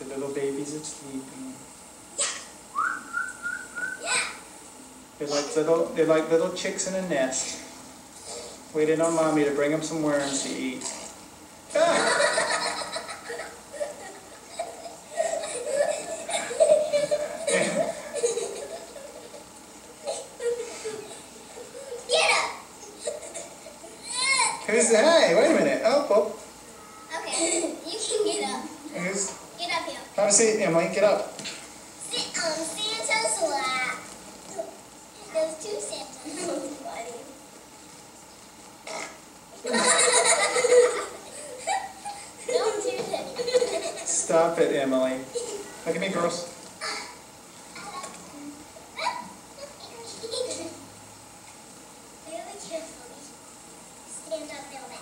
The little babies are sleeping. They're like little, they're like little chicks in a nest, waiting on mommy to bring them some worms to eat. Ah! Get up. Who's hey? Wait a minute. Oh, oh. Okay, you can get up. Have a seat, Emily. Get up. Santa's um, lap. Two Santas. Don't do that. Stop it, Emily. Look at me, girls. Very carefully stand up,